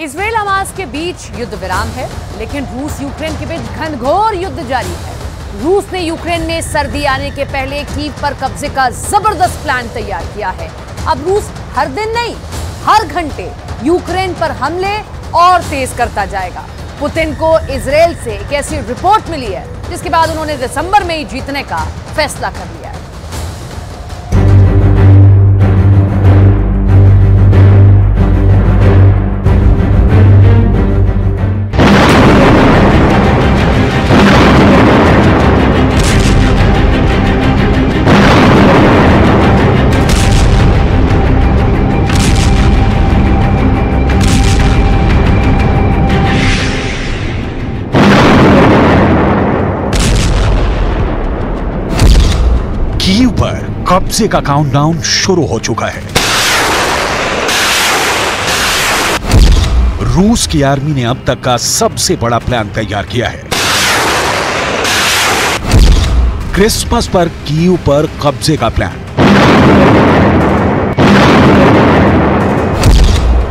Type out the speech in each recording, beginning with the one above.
Israel Hamas के बीच युद्ध विराम है, लेकिन रूस यूक्रेन के बीच घनघोर युद्ध जारी है। रूस ने यूक्रेन में सर्दी आने के पहले कीव पर कब्जे का ज़बरदस्त प्लान तैयार किया है। अब रूस हर दिन नहीं, हर घंटे यूक्रेन पर हमले और तेज करता जाएगा। पुतिन को इसराइल से एक ऐसी रिपोर्ट मिली है, जिसके बाद उन्होंने दिसंबर में ही जीतने का फैसला कर लिया है। कब्जे का काउंटडाउन शुरू हो चुका है। रूस की आर्मी ने अब तक का सबसे बड़ा प्लान तैयार किया है। क्रिसमस पर कीव पर कब्जे का प्लान।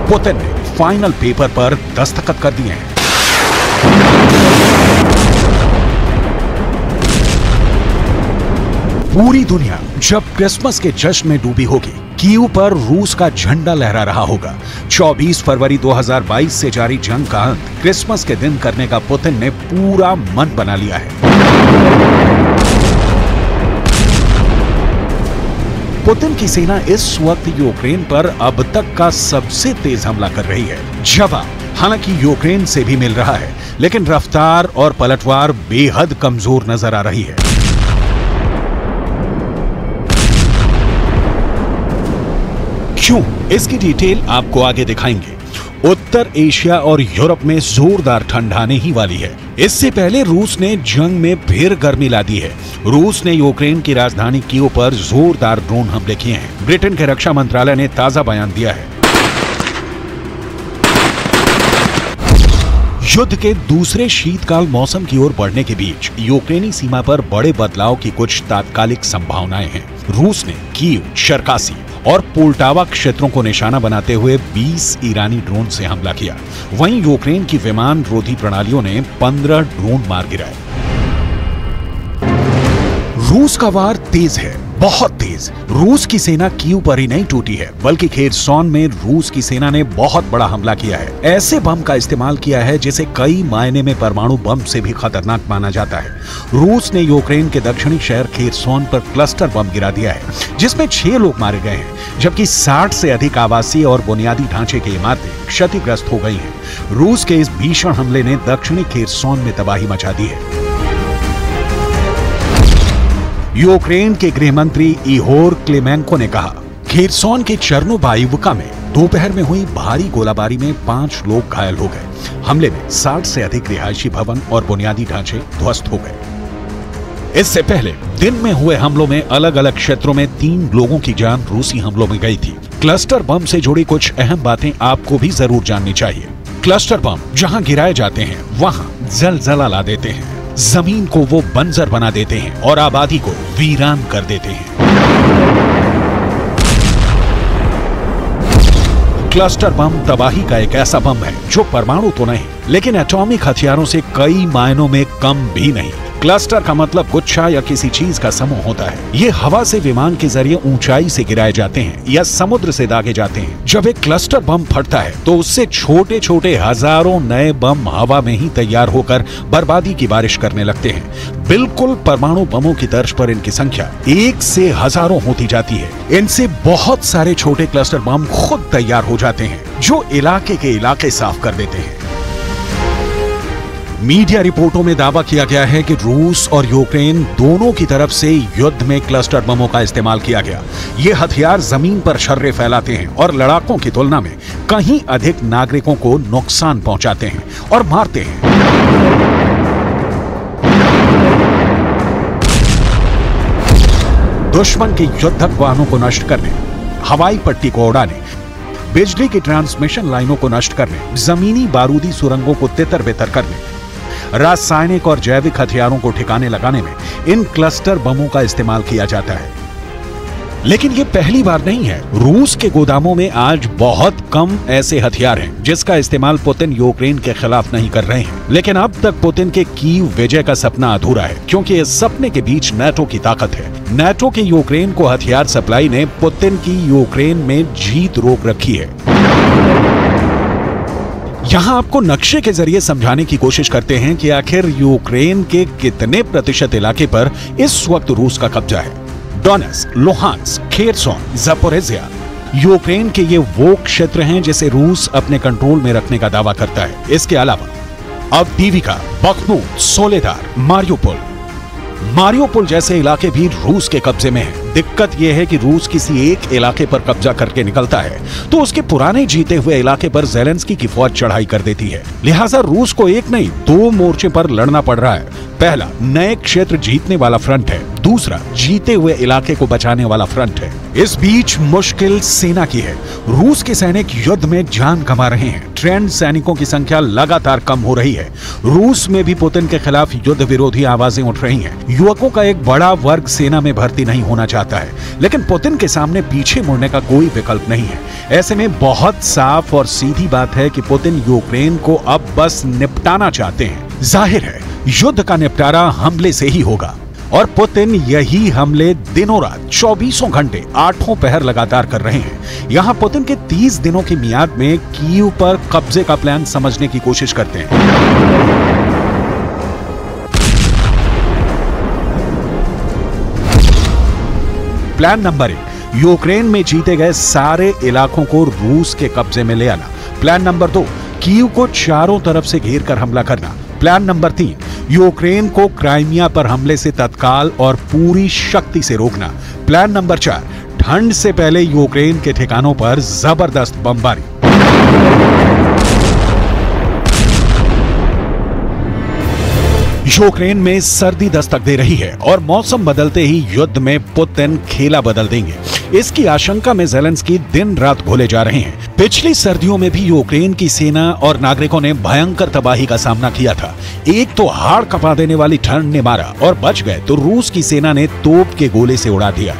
पुतिन ने फाइनल पेपर पर दस्तखत कर दिए हैं। पूरी दुनिया जब क्रिसमस के जश्न में डूबी होगी कीव पर रूस का झंडा लहरा रहा होगा। 24 फरवरी 2022 से जारी जंग का अंत, क्रिसमस के दिन करने का पुतिन ने पूरा मन बना लिया है। पुतिन की सेना इस वक्त यूक्रेन पर अब तक का सबसे तेज हमला कर रही है। जवाब हालाँकि यूक्रेन से भी मिल रहा है, लेकिन रफ्तार और पलटवार बेहद कमज़ोर नज़र आ रही है। क्यों? इसकी डिटेल आपको आगे दिखाएँगे। उत्तर एशिया और यूरोप में जोरदार ठंड आने ही वाली है। इससे पहले रूस ने जंग में फिर गर्मी ला दी है। रूस ने यूक्रेन की राजधानी कीव पर जोरदार ड्रोन हमले किए हैं। ब्रिटेन के रक्षा मंत्रालय ने ताज़ा बयान दिया है। युद्ध के दूसरे शीतकाल मौसम की ओर बढ़ने के बीच, यूक्रेनी सीमा पर बड़े बदलाव की कुछ तात्कालिक संभावनाएँ हैं। रूस ने कीव शरकासी। और पोल्टावा क्षेत्रों को निशाना बनाते हुए 20 ईरानी ड्रोन से हमला किया। वहीं यूक्रेन की विमान रोधी प्रणालियों ने 15 ड्रोन मार गिराए। रूस का वार तेज है। बहुत तेज। रूस की सेना कीव पर ही नहीं टूटी है, बल्कि खेरसौन में रूस की सेना ने बहुत बड़ा हमला किया है। ऐसे बम का इस्तेमाल किया है, जिसे कई मायने में परमाणु बम से भी खतरनाक माना जाता है। रूस ने यूक्रेन के दक्षिणी शहर खेरसौन पर क्लस्टर बम गिरा दिया है, जिसमें छह लोग मारे गए हैं, जबकि 60 से अधिक आवासीय और बुनियादी ढांचे की इमारतें क्षतिग्रस्त हो गई है। रूस के इस भीषण हमले ने दक्षिणी खेरसौन में तबाही मचा दी है। यूक्रेन के गृह मंत्री इहोर क्लेमेंको ने कहा, खेरसौन के चरनो चरनोबाइवका में दोपहर में हुई भारी गोलाबारी में पाँच लोग घायल हो गए। हमले में 60 से अधिक रिहायशी भवन और बुनियादी ढांचे ध्वस्त हो गए। इससे पहले दिन में हुए हमलों में अलग अलग क्षेत्रों में तीन लोगों की जान रूसी हमलों में गई थी। क्लस्टर बम से जुड़ी कुछ अहम बातें आपको भी ज़रूर जाननी चाहिए। क्लस्टर बम जहाँ गिराए जाते हैं, वहाँ जलजला ला देते हैं। ज़मीन को वो बंजर बना देते हैं और आबादी को वीरान कर देते हैं। क्लस्टर बम तबाही का एक ऐसा बम है, जो परमाणु तो नहीं, लेकिन एटॉमिक हथियारों से कई मायनों में कम भी नहीं। क्लस्टर का मतलब गुच्छा या किसी चीज़ का समूह होता है। ये हवा से विमान के ज़रिए ऊंचाई से गिराए जाते हैं या समुद्र से दागे जाते हैं। जब एक क्लस्टर बम फटता है तो उससे छोटे छोटे हज़ारों नए बम हवा में ही तैयार होकर बर्बादी की बारिश करने लगते हैं। बिल्कुल परमाणु बमों की तर्ज पर इनकी संख्या एक से हज़ारों होती जाती है। इनसे बहुत सारे छोटे क्लस्टर बम खुद तैयार हो जाते हैं, जो इलाके के इलाके साफ़ कर देते हैं। मीडिया रिपोर्टों में दावा किया गया है कि रूस और यूक्रेन दोनों की तरफ़ से युद्ध में क्लस्टर बमों का इस्तेमाल किया गया। ये हथियार ज़मीन पर शर्रे फैलाते हैं और लड़ाकों की तुलना में कहीं अधिक नागरिकों को नुकसान पहुंचाते हैं और मारते हैं। दुश्मन के युद्धक वाहनों को नष्ट करने, हवाई पट्टी को उड़ाने, बिजली की ट्रांसमिशन लाइनों को नष्ट करने, जमीनी बारूदी सुरंगों को तितर बितर करने रासायनिक और जैविक हथियारों को ठिकाने लगाने में इन क्लस्टर बमों का इस्तेमाल किया जाता है। लेकिन ये पहली बार नहीं है। रूस के गोदामों में आज बहुत कम ऐसे हथियार हैं, जिसका इस्तेमाल पुतिन यूक्रेन के खिलाफ नहीं कर रहे हैं। लेकिन अब तक पुतिन के कीव विजय का सपना अधूरा है, क्योंकि इस सपने के बीच नेटो की ताकत है। नेटो के यूक्रेन को हथियार सप्लाई ने पुतिन की यूक्रेन में जीत रोक रखी है। यहाँ आपको नक्शे के ज़रिए समझाने की कोशिश करते हैं कि आखिर यूक्रेन के कितने प्रतिशत इलाके पर इस वक्त रूस का कब्जा है। डोनेस लोहांस खेरसोन, जपोरेजिया, यूक्रेन के ये वो क्षेत्र हैं जिसे रूस अपने कंट्रोल में रखने का दावा करता है। इसके अलावा अब दीविका बखमूत, सोलेदार, मारियोपोल मारियोपोल जैसे इलाके भी रूस के कब्जे में हैं। दिक्कत यह है कि रूस किसी एक इलाके पर कब्जा करके निकलता है तो उसके पुराने जीते हुए इलाके पर जेलेंस्की की फौज चढ़ाई कर देती है लिहाजा रूस को एक नहीं, दो मोर्चे पर लड़ना पड़ रहा है पहला, नए क्षेत्र जीतने वाला फ्रंट है। दूसरा, जीते हुए इलाके को बचाने वाला फ्रंट है। इस बीच मुश्किल सेना की है। रूस के सैनिक युद्ध में जान कमा रहे हैं। ट्रेंड सैनिकों की संख्या लगातार कम हो रही है। रूस में भी पुतिन के खिलाफ युद्ध विरोधी आवाज़ें उठ रही हैं। युवकों का एक बड़ा वर्ग सेना में भर्ती नहीं होना चाहता है। लेकिन पुतिन के सामने पीछे मुड़ने का कोई विकल्प नहीं है। ऐसे में बहुत साफ़ और सीधी बात है की पुतिन यूक्रेन को अब बस निपटाना चाहते हैं। ज़ाहिर है युद्ध का निपटारा हमले से ही होगा। और पुतिन यही हमले दिनों रात, चौबीसों घंटे, आठों पहर लगातार कर रहे हैं। यहाँ पुतिन के 30 दिनों की मियाद में कीव पर कब्जे का प्लान समझने की कोशिश करते हैं। प्लान नंबर एक, यूक्रेन में जीते गए सारे इलाकों को रूस के कब्जे में ले आना। प्लान नंबर दो कीव को चारों तरफ़ से घेर कर हमला करना। प्लान नंबर तीन यूक्रेन को क्राइमिया पर हमले से तत्काल और पूरी शक्ति से रोकना। प्लान नंबर चार, ठंड से पहले यूक्रेन के ठिकानों पर ज़बरदस्त बमबारी। यूक्रेन में सर्दी दस्तक दे रही है और मौसम बदलते ही युद्ध में पुतिन खेला बदल देंगे। इसकी आशंका में जेलेंस्की दिन रात घोले जा रहे हैं। पिछली सर्दियों में भी यूक्रेन की सेना और नागरिकों ने भयंकर तबाही का सामना किया था। एक तो हाड़ कपा देने वाली ठंड ने मारा और बच गए तो रूस की सेना ने तोप के गोले से उड़ा दिया।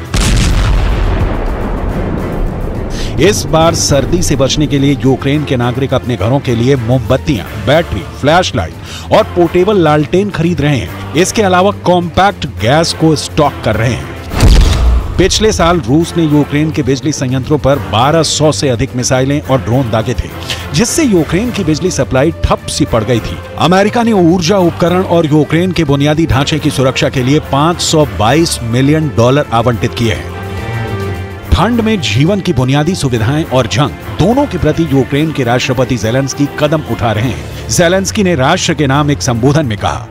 इस बार सर्दी से बचने के लिए यूक्रेन के नागरिक अपने घरों के लिए मोमबत्तियाँ, बैटरी, फ्लैशलाइट और पोर्टेबल लालटेन खरीद रहे हैं। इसके अलावा कॉम्पैक्ट गैस को स्टॉक कर रहे हैं। पिछले साल रूस ने यूक्रेन के बिजली संयंत्रों पर 1200 से अधिक मिसाइलें और ड्रोन दागे थे, जिससे यूक्रेन की बिजली सप्लाई ठप सी पड़ गई थी। अमेरिका ने ऊर्जा उपकरण और यूक्रेन के बुनियादी ढांचे की सुरक्षा के लिए 522 मिलियन डॉलर आवंटित किए हैं। ठंड में जीवन की बुनियादी सुविधाएँ और जंग, दोनों के प्रति यूक्रेन के राष्ट्रपति जेलेंस्की कदम उठा रहे हैं। जेलेंस्की ने राष्ट्र के नाम एक संबोधन में कहा,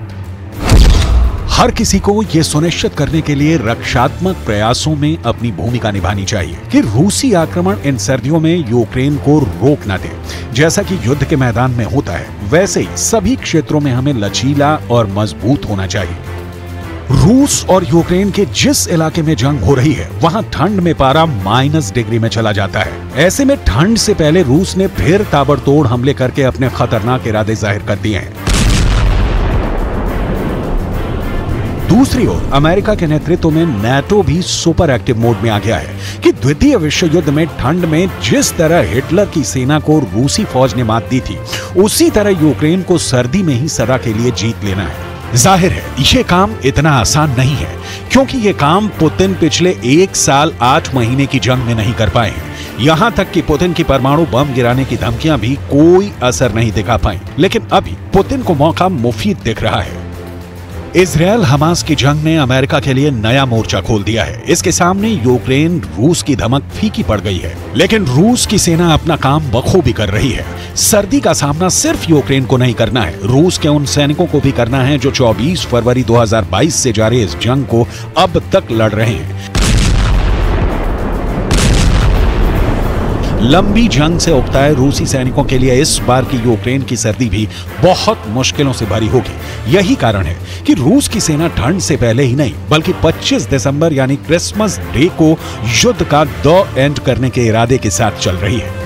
हर किसी को यह सुनिश्चित करने के लिए रक्षात्मक प्रयासों में अपनी भूमिका निभानी चाहिए कि रूसी आक्रमण इन सर्दियों में यूक्रेन को रोक न दे। जैसा कि युद्ध के मैदान में होता है, वैसे ही सभी क्षेत्रों में हमें लचीला और मज़बूत होना चाहिए। रूस और यूक्रेन के जिस इलाके में जंग हो रही है, वहाँ ठंड में पारा माइनस डिग्री में चला जाता है। ऐसे में ठंड से पहले रूस ने फिर ताबड़तोड़ हमले करके अपने खतरनाक इरादे ज़ाहिर कर दिए हैं। दूसरी ओर, अमेरिका के नेतृत्व में नेटो भी सुपर एक्टिव मोड में आ गया है कि द्वितीय विश्व युद्ध में ठंड में जिस तरह हिटलर की सेना को रूसी फौज ने मात दी थी, उसी तरह यूक्रेन को सर्दी में ही सदा के लिए जीत लेना है। ज़ाहिर है, ये काम इतना आसान नहीं है, क्योंकि ये काम पुतिन पिछले एक साल आठ महीने की जंग में नहीं कर पाए हैं। यहाँ तक कि पुतिन की परमाणु बम गिराने की धमकियाँ भी कोई असर नहीं दिखा पाई। लेकिन अभी पुतिन को मौका मुफीद दिख रहा है। इसराइल हमास की जंग ने अमेरिका के लिए नया मोर्चा खोल दिया है। इसके सामने यूक्रेन, रूस की धमक फीकी पड़ गई है। लेकिन रूस की सेना अपना काम बखूबी कर रही है। सर्दी का सामना सिर्फ़ यूक्रेन को नहीं करना है। रूस के उन सैनिकों को भी करना है जो 24 फरवरी 2022 से जारी इस जंग को अब तक लड़ रहे हैं। लंबी जंग से उकताए रूसी सैनिकों के लिए इस बार की यूक्रेन की सर्दी भी बहुत मुश्किलों से भरी होगी। यही कारण है कि रूस की सेना ठंड से पहले ही नहीं, बल्कि 25 दिसंबर यानी क्रिसमस डे को युद्ध का द एंड करने के इरादे के साथ चल रही है।